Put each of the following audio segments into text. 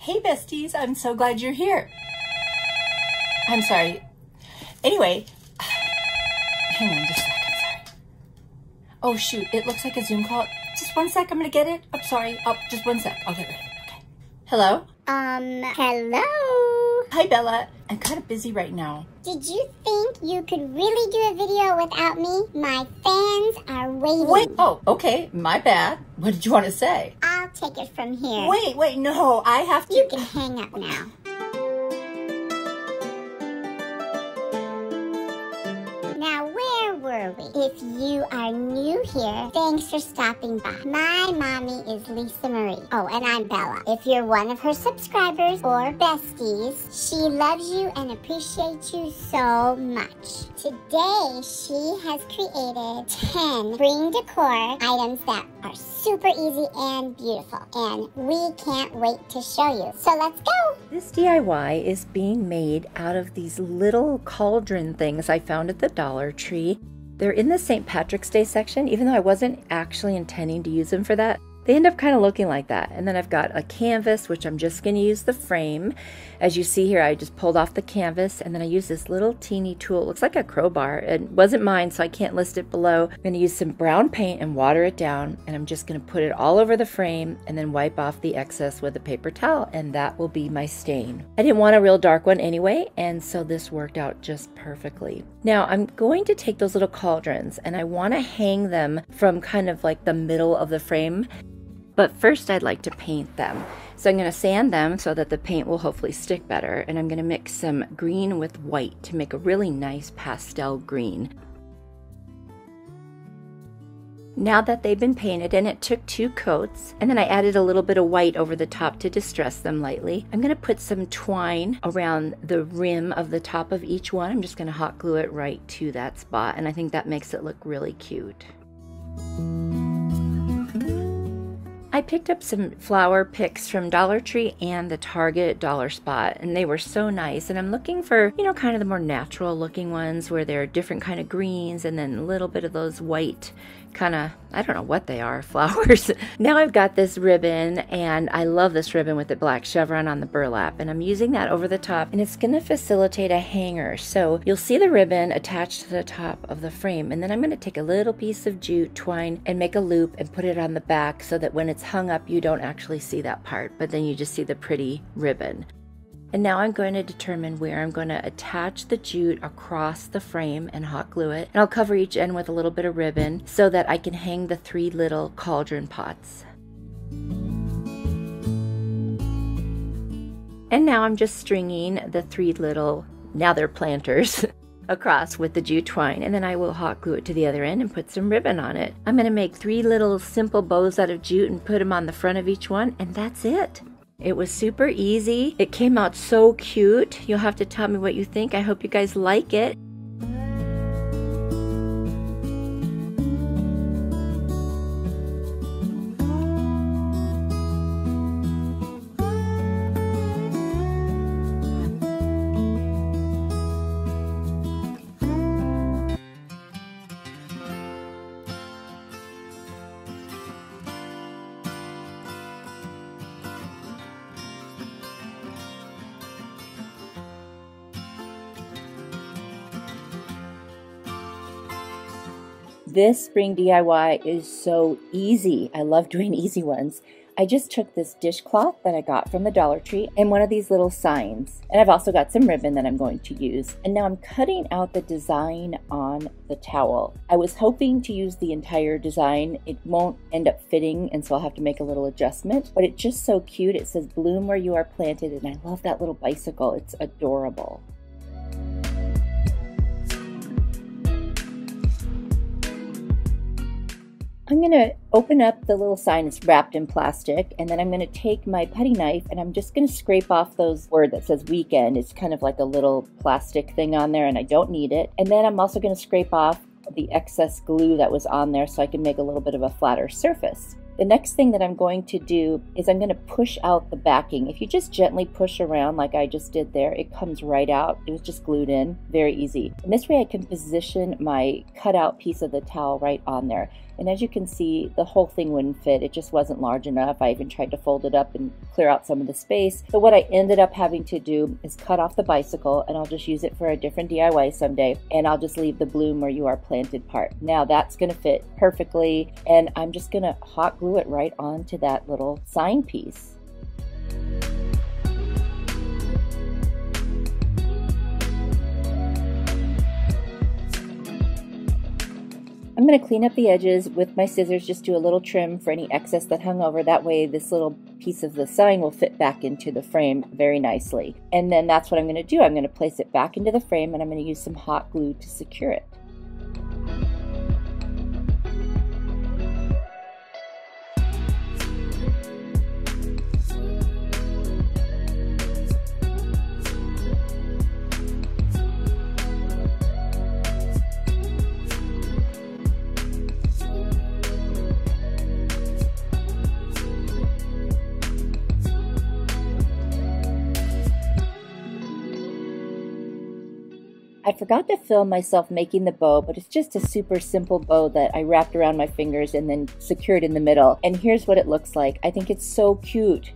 Hey besties, I'm so glad you're here. I'm sorry. Anyway, hang on just a second, sorry. Oh shoot, it looks like a Zoom call. Just one sec, I'm gonna get it. I'm sorry. Oh, just one sec. I'll get ready. Okay. Hello? Um, hello? Hi Bella. I'm kind of busy right now. Did you think you could really do a video without me? My fans are waiting. Wait, oh, okay, my bad. What did you want to say? I'll take it from here. Wait, wait, no, I have to. You can hang up now. Now, where were we? If you are new here, thanks for stopping by. My mommy is Lisa Marie. Oh, and I'm Bella. If you're one of her subscribers or besties, she loves you and appreciates you so much. Today, she has created 10 green decor items that are super easy and beautiful. And we can't wait to show you. So let's go. This DIY is being made out of these little cauldron things I found at the Dollar Tree. They're in the St. Patrick's Day section, even though I wasn't actually intending to use them for that. They end up kind of looking like that. And then I've got a canvas, which I'm just going to use the frame. As you see here, I just pulled off the canvas and then I use this little teeny tool. It looks like a crowbar. It wasn't mine, so I can't list it below. I'm going to use some brown paint and water it down. And I'm just going to put it all over the frame and then wipe off the excess with a paper towel. And that will be my stain. I didn't want a real dark one anyway, and so this worked out just perfectly. Now I'm going to take those little cauldrons and I want to hang them from kind of like the middle of the frame but first I'd like to paint them. So I'm going to sand them so that the paint will hopefully stick better. And I'm going to mix some green with white to make a really nice pastel green. Now that they've been painted and it took two coats and then I added a little bit of white over the top to distress them lightly. I'm going to put some twine around the rim of the top of each one. I'm just going to hot glue it right to that spot and I think that makes it look really cute. I picked up some flower picks from Dollar Tree and the Target Dollar Spot, and they were so nice. And I'm looking for, you know, kind of the more natural looking ones where there are different kind of greens and then a little bit of those white kind of, I don't know what they are, flowers. now I've got this ribbon and I love this ribbon with the black chevron on the burlap and I'm using that over the top and it's going to facilitate a hanger. So you'll see the ribbon attached to the top of the frame and then I'm going to take a little piece of jute twine and make a loop and put it on the back so that when it's hung up you don't actually see that part but then you just see the pretty ribbon. And now I'm going to determine where I'm going to attach the jute across the frame and hot glue it. And I'll cover each end with a little bit of ribbon so that I can hang the three little cauldron pots. And now I'm just stringing the three little, now they're planters, across with the jute twine and then I will hot glue it to the other end and put some ribbon on it. I'm going to make three little simple bows out of jute and put them on the front of each one and that's it. It was super easy. It came out so cute. You'll have to tell me what you think. I hope you guys like it. This spring DIY is so easy. I love doing easy ones. I just took this dishcloth that I got from the Dollar Tree and one of these little signs. And I've also got some ribbon that I'm going to use. And now I'm cutting out the design on the towel. I was hoping to use the entire design. It won't end up fitting and so I'll have to make a little adjustment. But it's just so cute. It says bloom where you are planted and I love that little bicycle. It's adorable. I'm going to open up the little sign. It's wrapped in plastic. And then I'm going to take my putty knife and I'm just going to scrape off those word that says weekend. It's kind of like a little plastic thing on there and I don't need it. And then I'm also going to scrape off the excess glue that was on there so I can make a little bit of a flatter surface. The next thing that I'm going to do is I'm going to push out the backing. If you just gently push around like I just did there, it comes right out. It was just glued in, very easy. And this way I can position my cutout piece of the towel right on there. And as you can see, the whole thing wouldn't fit. It just wasn't large enough. I even tried to fold it up and clear out some of the space. So what I ended up having to do is cut off the bicycle and I'll just use it for a different DIY someday. And I'll just leave the bloom where you are planted part. Now that's gonna fit perfectly. And I'm just gonna hot glue it right onto that little sign piece. I'm going to clean up the edges with my scissors, just do a little trim for any excess that hung over. That way this little piece of the sign will fit back into the frame very nicely. And then that's what I'm going to do. I'm going to place it back into the frame and I'm going to use some hot glue to secure it. I forgot to film myself making the bow, but it's just a super simple bow that I wrapped around my fingers and then secured in the middle. And here's what it looks like. I think it's so cute.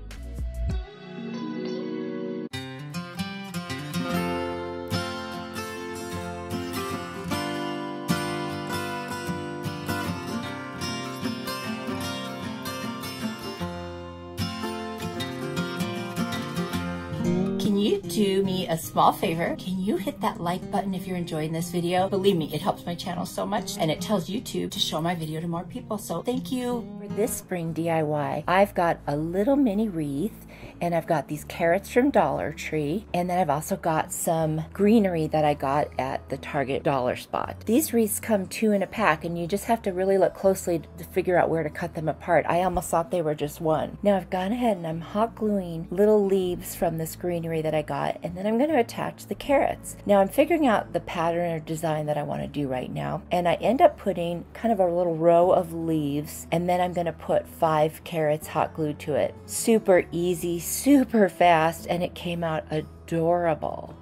A small favor? Can you hit that like button if you're enjoying this video? Believe me, it helps my channel so much and it tells YouTube to show my video to more people. So thank you. For this spring DIY, I've got a little mini wreath and I've got these carrots from Dollar Tree and then I've also got some greenery that I got at the Target dollar spot. These wreaths come two in a pack and you just have to really look closely to figure out where to cut them apart. I almost thought they were just one. Now I've gone ahead and I'm hot gluing little leaves from this greenery that I got and then I'm going to attach the carrots. Now I'm figuring out the pattern or design that I want to do right now and I end up putting kind of a little row of leaves and then I'm going to put five carrots hot glued to it. Super easy, super fast and it came out adorable.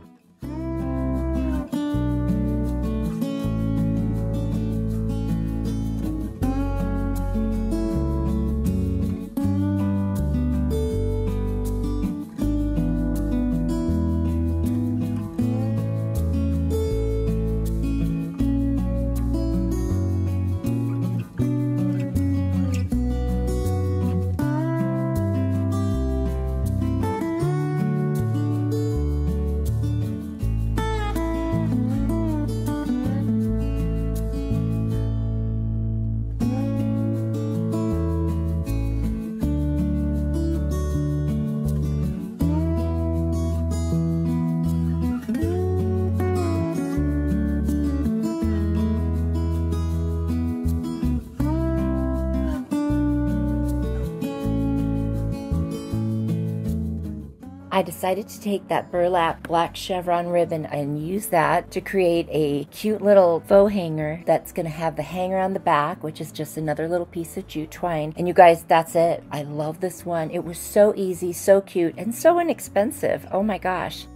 I decided to take that burlap black chevron ribbon and use that to create a cute little faux hanger that's going to have the hanger on the back, which is just another little piece of jute twine. And you guys, that's it. I love this one. It was so easy, so cute, and so inexpensive. Oh my gosh.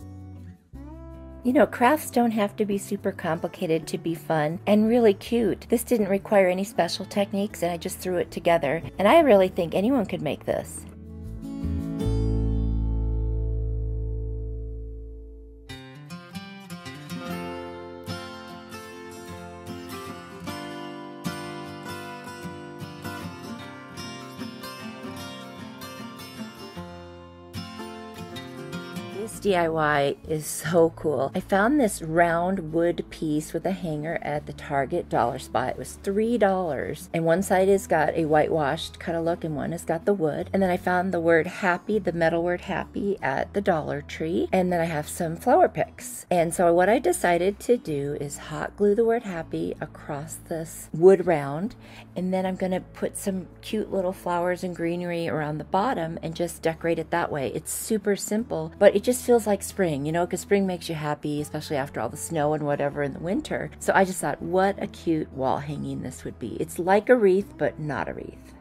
You know, crafts don't have to be super complicated to be fun and really cute. This didn't require any special techniques and I just threw it together. And I really think anyone could make this. DIY is so cool. I found this round wood piece with a hanger at the Target dollar spot. It was $3 and one side has got a whitewashed kind of look and one has got the wood. And then I found the word happy, the metal word happy at the Dollar Tree. And then I have some flower picks. And so what I decided to do is hot glue the word happy across this wood round. And then I'm going to put some cute little flowers and greenery around the bottom and just decorate it that way. It's super simple, but it just feels like spring, you know, because spring makes you happy, especially after all the snow and whatever in the winter. So I just thought, what a cute wall hanging this would be. It's like a wreath, but not a wreath.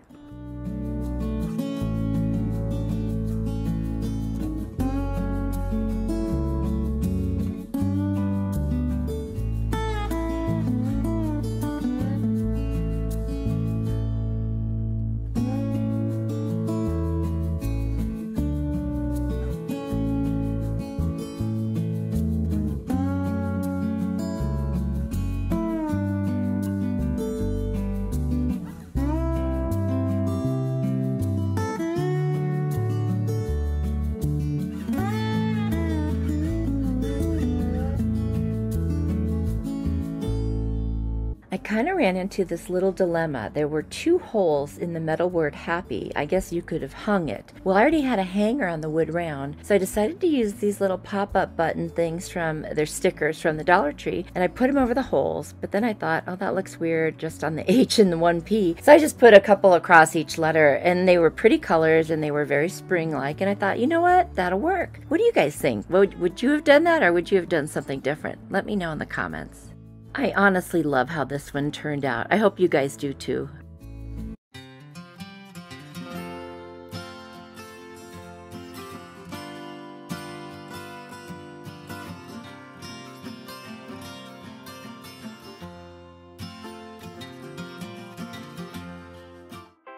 Into this little dilemma. There were two holes in the metal word happy. I guess you could have hung it. Well, I already had a hanger on the wood round, so I decided to use these little pop up button things from their stickers from the Dollar Tree and I put them over the holes. But then I thought, oh, that looks weird just on the H and the one P. So I just put a couple across each letter and they were pretty colors and they were very spring like. And I thought, you know what? That'll work. What do you guys think? Would, would you have done that or would you have done something different? Let me know in the comments. I honestly love how this one turned out. I hope you guys do too.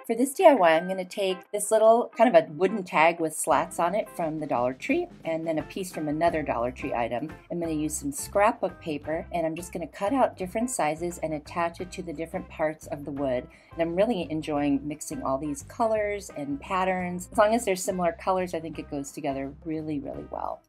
For this DIY, I'm going to take this little kind of a wooden tag with slats on it from the Dollar Tree and then a piece from another Dollar Tree item. I'm going to use some scrapbook paper and I'm just going to cut out different sizes and attach it to the different parts of the wood. And I'm really enjoying mixing all these colors and patterns. As long as they're similar colors, I think it goes together really, really well.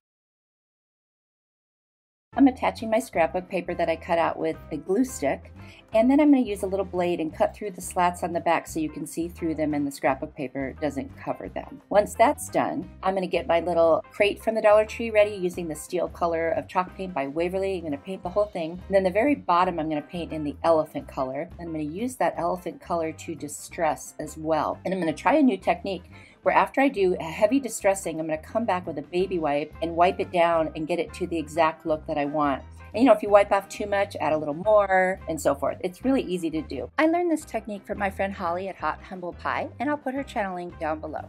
I'm attaching my scrapbook paper that I cut out with a glue stick and then I'm going to use a little blade and cut through the slats on the back so you can see through them and the scrapbook paper doesn't cover them. Once that's done, I'm going to get my little crate from the Dollar Tree ready using the steel color of chalk paint by Waverly. I'm going to paint the whole thing. And then the very bottom I'm going to paint in the elephant color. I'm going to use that elephant color to distress as well. And I'm going to try a new technique where after I do a heavy distressing, I'm going to come back with a baby wipe and wipe it down and get it to the exact look that I want. And you know, if you wipe off too much, add a little more and so forth. It's really easy to do. I learned this technique from my friend Holly at Hot Humble Pie, and I'll put her channel link down below.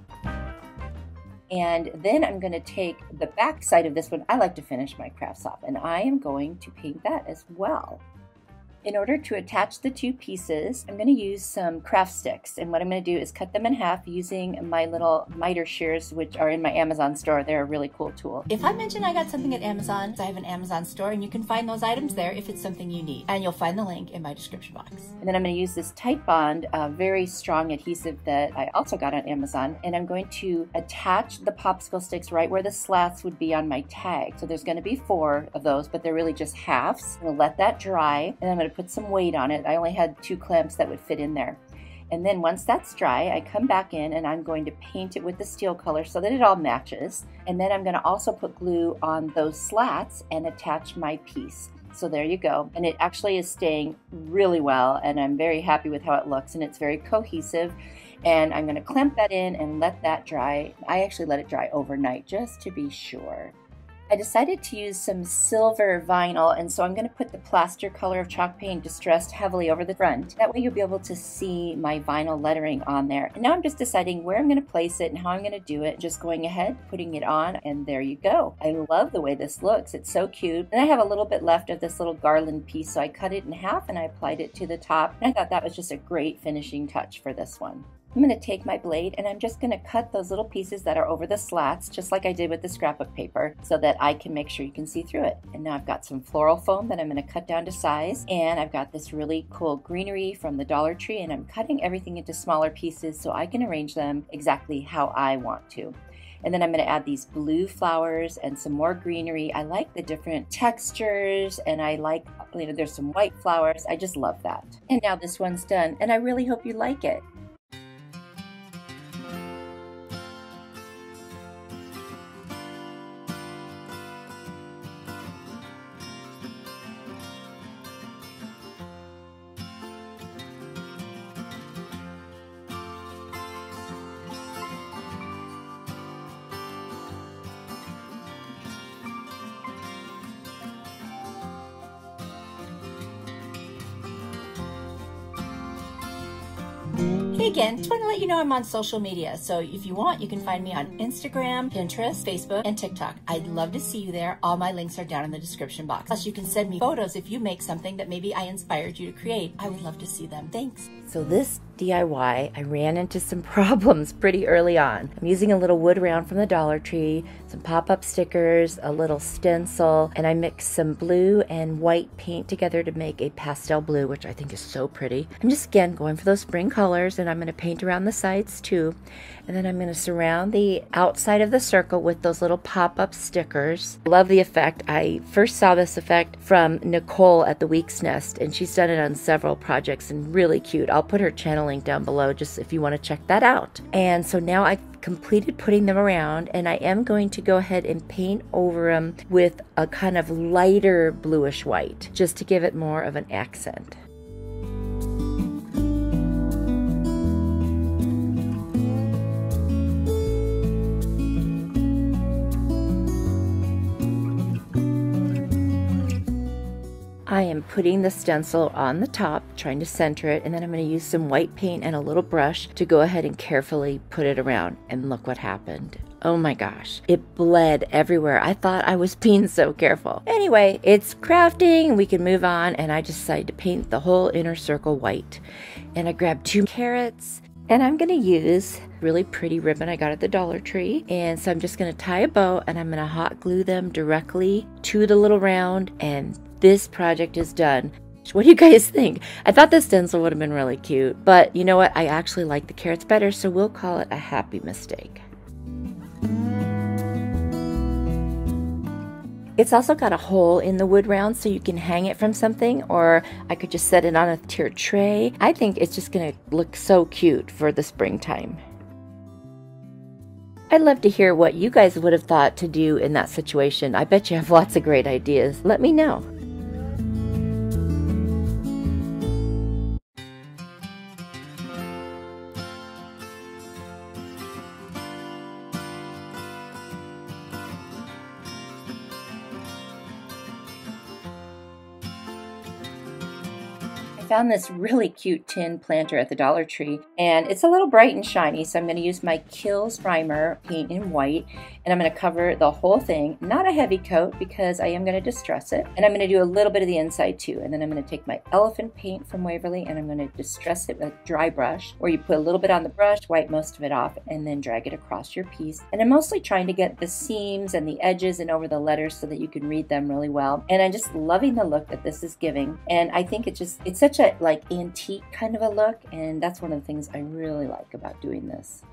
And then I'm going to take the back side of this one. I like to finish my crafts off, and I am going to paint that as well. In order to attach the two pieces, I'm going to use some craft sticks. And what I'm going to do is cut them in half using my little miter shears, which are in my Amazon store. They're a really cool tool. If I mention I got something at Amazon, I have an Amazon store and you can find those items there if it's something you need. And you'll find the link in my description box. And then I'm going to use this Titebond, a very strong adhesive that I also got on Amazon. And I'm going to attach the popsicle sticks right where the slats would be on my tag. So there's going to be four of those, but they're really just halves. I'm going to let that dry and I'm going to put some weight on it. I only had two clamps that would fit in there. And then once that's dry, I come back in and I'm going to paint it with the steel color so that it all matches. And then I'm going to also put glue on those slats and attach my piece. So there you go. And it actually is staying really well and I'm very happy with how it looks and it's very cohesive. And I'm going to clamp that in and let that dry. I actually let it dry overnight just to be sure. I decided to use some silver vinyl and so I'm going to put the plaster color of chalk paint distressed heavily over the front. That way you'll be able to see my vinyl lettering on there. And now I'm just deciding where I'm going to place it and how I'm going to do it. Just going ahead, putting it on and there you go. I love the way this looks. It's so cute. And I have a little bit left of this little garland piece so I cut it in half and I applied it to the top. And I thought that was just a great finishing touch for this one. I'm going to take my blade and I'm just going to cut those little pieces that are over the slats, just like I did with the scrapbook paper, so that I can make sure you can see through it. And now I've got some floral foam that I'm going to cut down to size, and I've got this really cool greenery from the Dollar Tree, and I'm cutting everything into smaller pieces so I can arrange them exactly how I want to. And then I'm going to add these blue flowers and some more greenery. I like the different textures and I like, you know, there's some white flowers. I just love that. And now this one's done and I really hope you like it. Know I'm on social media. So if you want, you can find me on Instagram, Pinterest, Facebook, and TikTok. I'd love to see you there. All my links are down in the description box. Plus, you can send me photos if you make something that maybe I inspired you to create. I would love to see them. Thanks. So this DIY, I ran into some problems pretty early on. I'm using a little wood round from the Dollar Tree, some pop-up stickers, a little stencil, and I mixed some blue and white paint together to make a pastel blue, which I think is so pretty. I'm just again going for those spring colors and I'm going to paint around the sides too. And then I'm going to surround the outside of the circle with those little pop-up stickers. Love the effect. I first saw this effect from Nicole at the Week's Nest, and she's done it on several projects and really cute. I'll put her channel link down below just if you want to check that out. And so now I've completed putting them around and I am going to go ahead and paint over them with a kind of lighter bluish white just to give it more of an accent. I am putting the stencil on the top, trying to center it, and then I'm going to use some white paint and a little brush to go ahead and carefully put it around. And look what happened. Oh my gosh, it bled everywhere. I thought I was being so careful. Anyway, it's crafting, we can move on, and I just decided to paint the whole inner circle white. And I grabbed two carrots, and I'm going to use really pretty ribbon I got at the Dollar Tree. And so I'm just going to tie a bow and I'm going to hot glue them directly to the little round and this project is done. What do you guys think? I thought the stencil would have been really cute, but you know what? I actually like the carrots better, so we'll call it a happy mistake. It's also got a hole in the wood round so you can hang it from something or I could just set it on a tiered tray. I think it's just to look so cute for the springtime. I'd love to hear what you guys would have thought to do in that situation. I bet you have lots of great ideas. Let me know. Found this really cute tin planter at the Dollar Tree and it's a little bright and shiny so I'm going to use my Kilz Primer paint in white and I'm going to cover the whole thing, not a heavy coat because I am going to distress it and I'm going to do a little bit of the inside too and then I'm going to take my elephant paint from Waverly and I'm going to distress it with a dry brush where you put a little bit on the brush, wipe most of it off and then drag it across your piece and I'm mostly trying to get the seams and the edges and over the letters so that you can read them really well and I'm just loving the look that this is giving and I think it just it's such a like antique kind of a look and that's one of the things I really like about doing this.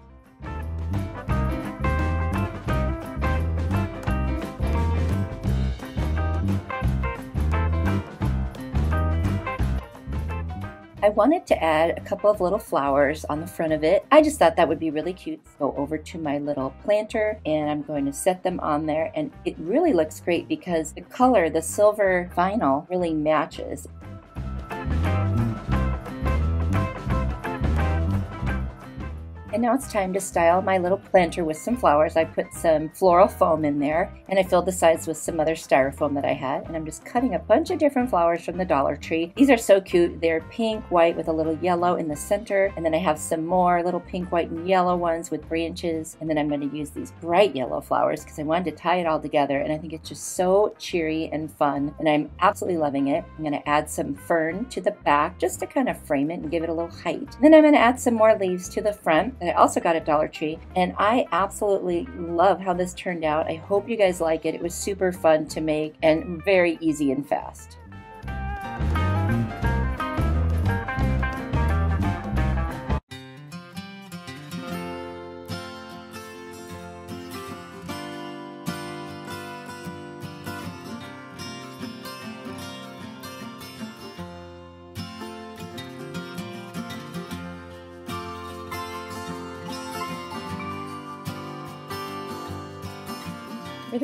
I wanted to add a couple of little flowers on the front of it. I just thought that would be really cute. Go over to my little planter and I'm going to set them on there and it really looks great because the color, the silver vinyl really matches. And now it's time to style my little planter with some flowers. I put some floral foam in there and I filled the sides with some other styrofoam that I had. And I'm just cutting a bunch of different flowers from the Dollar Tree. These are so cute. They're pink, white with a little yellow in the center. And then I have some more little pink, white, and yellow ones with branches. And then I'm going to use these bright yellow flowers because I wanted to tie it all together. And I think it's just so cheery and fun. And I'm absolutely loving it. I'm going to add some fern to the back just to kind of frame it and give it a little height. And then I'm going to add some more leaves to the front that I also got at Dollar Tree. And I absolutely love how this turned out. I hope you guys like it. It was super fun to make and very easy and fast.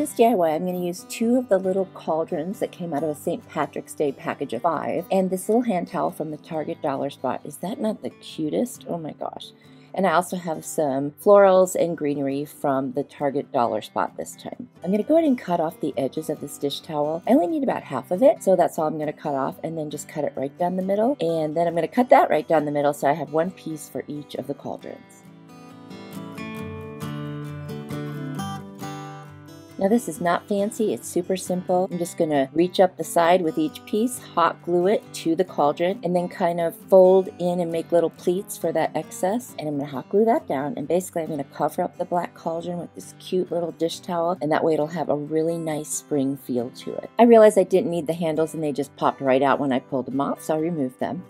This DIY, I'm going to use two of the little cauldrons that came out of a St. Patrick's Day package of five, and this little hand towel from the Target Dollar Spot. Is that not the cutest? Oh my gosh. And I also have some florals and greenery from the Target Dollar Spot this time. I'm going to go ahead and cut off the edges of this dish towel. I only need about half of it, so that's all I'm going to cut off and then just cut it right down the middle. And then I'm going to cut that right down the middle so I have one piece for each of the cauldrons. Now this is not fancy, it's super simple. I'm just gonna reach up the side with each piece, hot glue it to the cauldron, and then kind of fold in and make little pleats for that excess. And I'm gonna hot glue that down, and basically I'm gonna cover up the black cauldron with this cute little dish towel, and that way it'll have a really nice spring feel to it. I realized I didn't need the handles and they just popped right out when I pulled them off, so I removed them.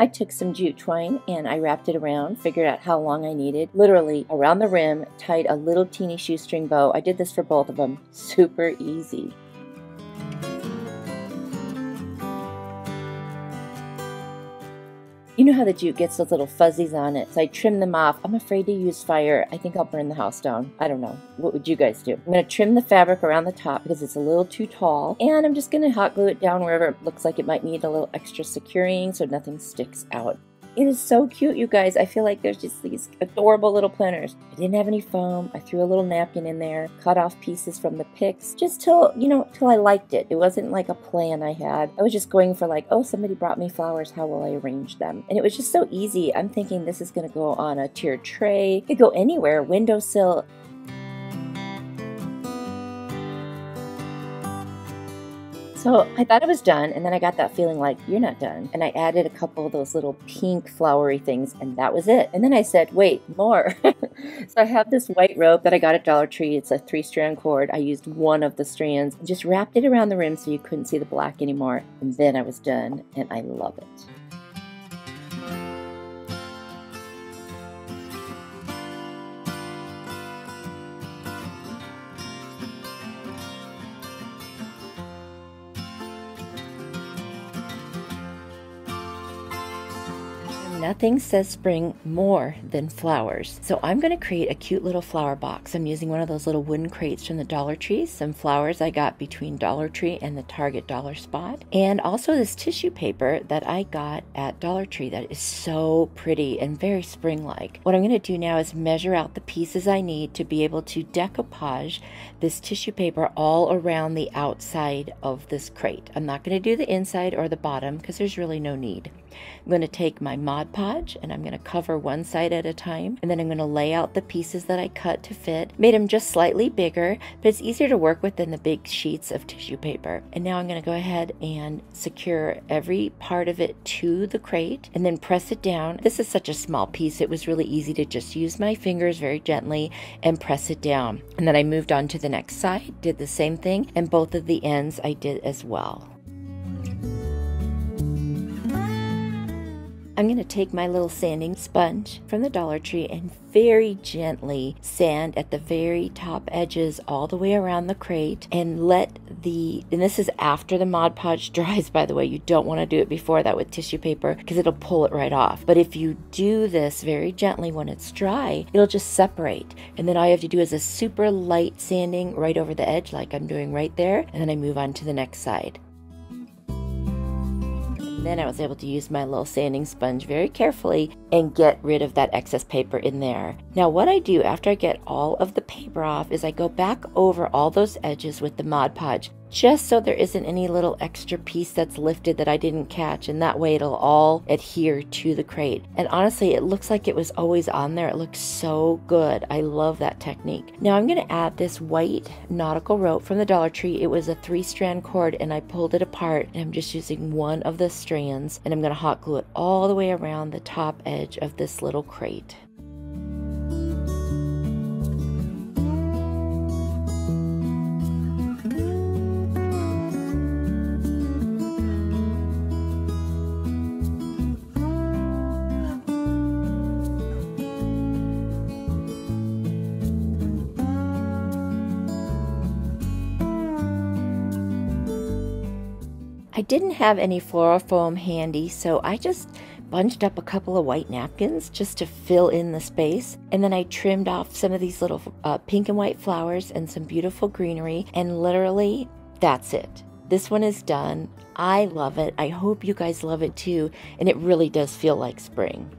I took some jute twine and I wrapped it around, figured out how long I needed, literally around the rim, tied a little teeny shoestring bow. I did this for both of them. Super easy. You know how the jute gets those little fuzzies on it, so I trim them off. I'm afraid to use fire. I think I'll burn the house down. I don't know. What would you guys do? I'm going to trim the fabric around the top because it's a little too tall, and I'm just going to hot glue it down wherever it looks like it might need a little extra securing so nothing sticks out. It is so cute, you guys. I feel like there's just these adorable little planners. I didn't have any foam. I threw a little napkin in there, cut off pieces from the picks, just till, you know, till I liked it. It wasn't like a plan I had. I was just going for like, oh, somebody brought me flowers. How will I arrange them? And it was just so easy. I'm thinking this is going to go on a tiered tray. It could go anywhere, windowsill. So I thought I was done, and then I got that feeling like, you're not done. And I added a couple of those little pink flowery things, and that was it. And then I said, wait, more. so I have this white rope that I got at Dollar Tree. It's a three strand cord. I used one of the strands, just wrapped it around the rim so you couldn't see the black anymore. And then I was done, and I love it. Nothing says spring more than flowers. So I'm going to create a cute little flower box. I'm using one of those little wooden crates from the Dollar Tree, some flowers I got between Dollar Tree and the Target Dollar Spot, and also this tissue paper that I got at Dollar Tree that is so pretty and very spring-like. What I'm going to do now is measure out the pieces I need to be able to decoupage this tissue paper all around the outside of this crate. I'm not going to do the inside or the bottom because there's really no need. I'm going to take my Mod Podge and I'm going to cover one side at a time and then I'm going to lay out the pieces that I cut to fit. Made them just slightly bigger, but it's easier to work with than the big sheets of tissue paper. And now I'm going to go ahead and secure every part of it to the crate and then press it down. This is such a small piece, it was really easy to just use my fingers very gently and press it down. And then I moved on to the next side, did the same thing, and both of the ends I did as well. I'm going to take my little sanding sponge from the Dollar Tree and very gently sand at the very top edges all the way around the crate and let the, and this is after the Mod Podge dries, by the way. You don't want to do it before that with tissue paper because it'll pull it right off. But if you do this very gently when it's dry, it'll just separate. And then all you have to do is a super light sanding right over the edge like I'm doing right there. And then I move on to the next side. Then I was able to use my little sanding sponge very carefully and get rid of that excess paper in there. Now what I do after I get all of the paper off is I go back over all those edges with the Mod Podge just so there isn't any little extra piece that's lifted that I didn't catch and that way it'll all adhere to the crate. And honestly, it looks like it was always on there. It looks so good. I love that technique. Now I'm going to add this white nautical rope from the Dollar Tree. It was a three strand cord and I pulled it apart and I'm just using one of the strands and I'm going to hot glue it all the way around the top edge of this little crate. Have any floral foam handy, so I just bunched up a couple of white napkins just to fill in the space. And then I trimmed off some of these little uh, pink and white flowers and some beautiful greenery. And literally, that's it. This one is done. I love it. I hope you guys love it too. And it really does feel like spring.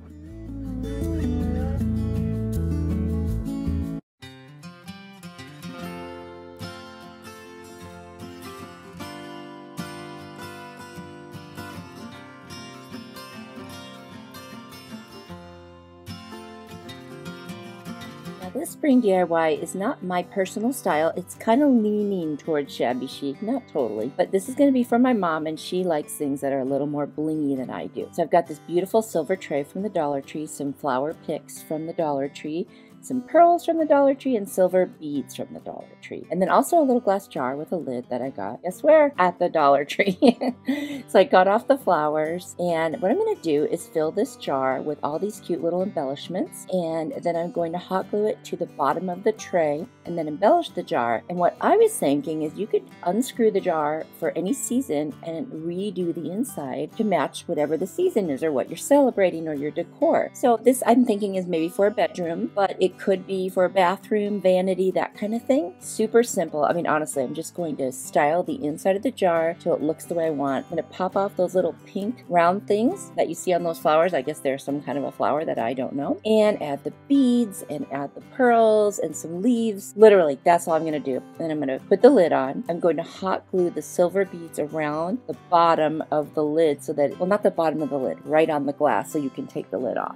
This spring DIY is not my personal style. It's kind of leaning towards shabby chic, not totally. But this is going to be for my mom, and she likes things that are a little more blingy than I do. So I've got this beautiful silver tray from the Dollar Tree, some flower picks from the Dollar Tree, some pearls from the Dollar Tree, and silver beads from the Dollar Tree. And then also a little glass jar with a lid that I got, guess where? At the Dollar Tree. so I got off the flowers, and what I'm going to do is fill this jar with all these cute little embellishments, and then I'm going to hot glue it to the bottom of the tray, and then embellish the jar. And what I was thinking is you could unscrew the jar for any season and redo the inside to match whatever the season is or what you're celebrating or your decor. So this I'm thinking is maybe for a bedroom, but it could be for a bathroom, vanity, that kind of thing. Super simple. I mean, honestly, I'm just going to style the inside of the jar till it looks the way I want. I'm going to pop off those little pink round things that you see on those flowers. I guess they're some kind of a flower that I don't know. And add the beads and add the pearls and some leaves. Literally, that's all I'm going to do. Then I'm going to put the lid on. I'm going to hot glue the silver beads around the bottom of the lid so that, well, not the bottom of the lid, right on the glass so you can take the lid off.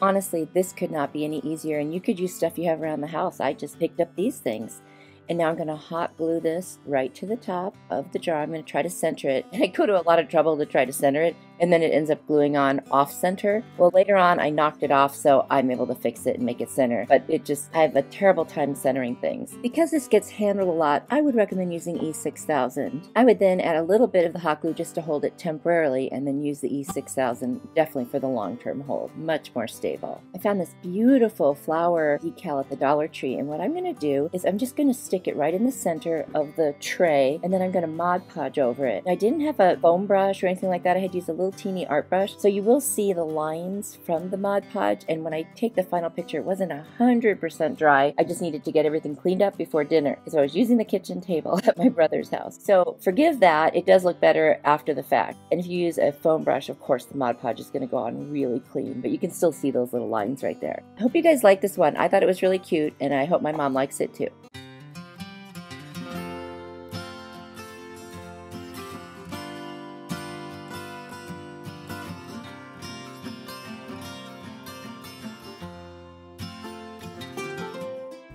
Honestly, this could not be any easier, and you could use stuff you have around the house. I just picked up these things. And now I'm going to hot glue this right to the top of the jar. I'm going to try to center it. And I go to a lot of trouble to try to center it and then it ends up gluing on off center. Well, later on, I knocked it off, so I'm able to fix it and make it center. But it just, I have a terrible time centering things. Because this gets handled a lot, I would recommend using E6000. I would then add a little bit of the hot glue just to hold it temporarily and then use the E6000 definitely for the long-term hold. Much more stable. I found this beautiful flower decal at the Dollar Tree, and what I'm going to do is I'm just going to stick it right in the center of the tray, and then I'm going to Mod Podge over it. I didn't have a foam brush or anything like that. I had used a little little teeny art brush. So you will see the lines from the Mod Podge. And when I take the final picture, it wasn't 100% dry. I just needed to get everything cleaned up before dinner because I was using the kitchen table at my brother's house. So forgive that. It does look better after the fact. And if you use a foam brush, of course, the Mod Podge is going to go on really clean, but you can still see those little lines right there. I hope you guys like this one. I thought it was really cute and I hope my mom likes it too.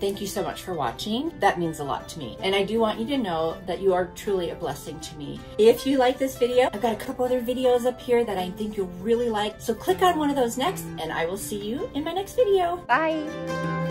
Thank you so much for watching. That means a lot to me. And I do want you to know that you are truly a blessing to me. If you like this video, I've got a couple other videos up here that I think you'll really like. So click on one of those next and I will see you in my next video. Bye.